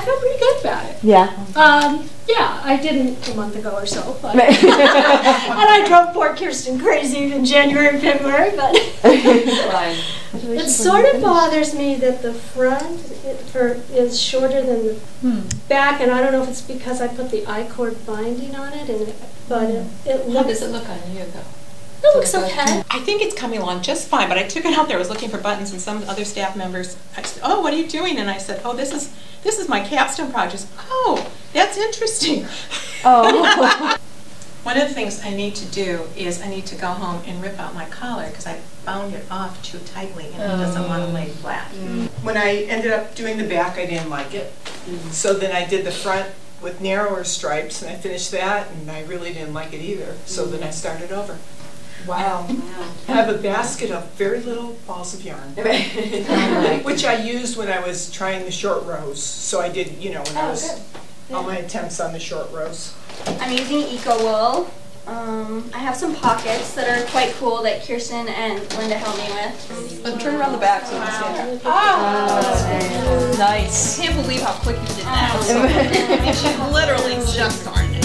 think about it. Yeah. Um, yeah, I didn't a month ago or so, but and I drove poor Kirsten crazy in January and February, but it sort of bothers me that the front it, for is shorter than the Hmm. back, and I don't know if it's because I put the I-cord binding on it, and it, but it, it How does it look on you though? It looks okay. I think it's coming along just fine, but I took it out there, I was looking for buttons, and some other staff members, I said, oh, what are you doing? And I said, oh, this is, this is my capstone project. Oh, that's interesting. Oh. One of the things I need to do is I need to go home and rip out my collar, because I bound it off too tightly, and it doesn't want to lay oh. flat. Mm. When I ended up doing the back, I didn't like it. Mm. So then I did the front with narrower stripes, and I finished that, and I really didn't like it either. So then I started over. Wow. I have a basket of very little balls of yarn, which I used when I was trying the short rows. So I did, you know, when I was all my attempts on the short rows. I'm using Eco Wool. Um, I have some pockets that are quite cool that Kirsten and Linda helped me with. But turn around the back so you can see it Nice. I can't believe how quick you did that. I mean, she literally just darned it.